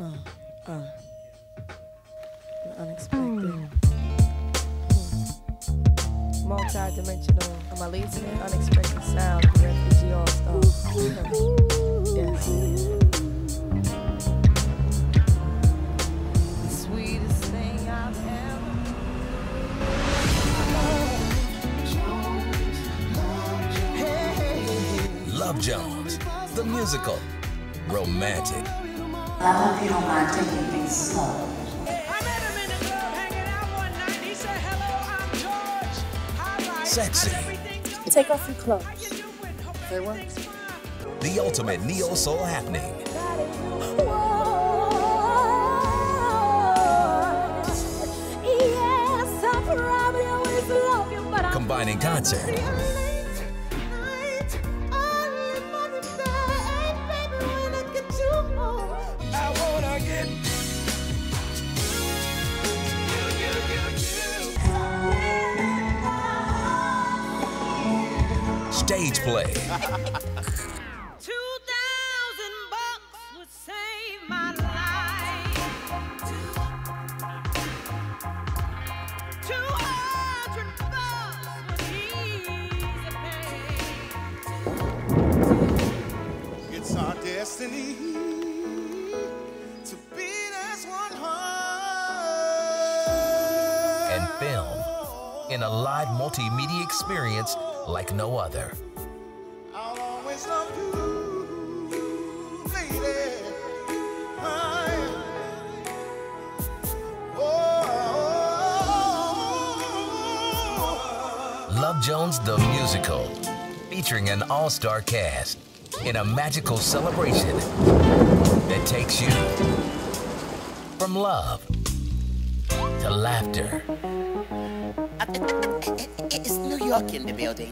Uh, uh. The unexpected. Hmm. Multi-dimensional. Am I leading? Unexpected sound. The refugee all star. yes. The sweetest thing I've ever. Love Jones, the musical, romantic, I hope you don't mind taking things slow. sexy, Take off your clothes. Say what? the ultimate neo soul happening. Combining concert, the pain. It's our destiny to be as one heart. and film in a live multimedia experience like no other. I'll always love you, lady. Oh, Love Jones the Musical, featuring an all star cast in a magical celebration that takes you from love to laughter It's New York in the building.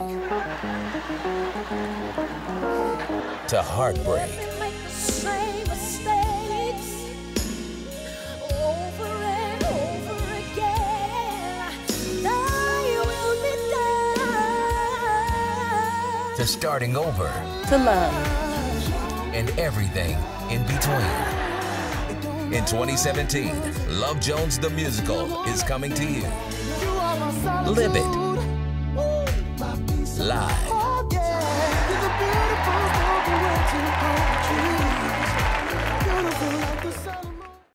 to heartbreak. Make the same mistakes over over again. I will be done. to starting over To love. and everything in between. In 2017, Love Jones the Musical is coming to you. Live it live.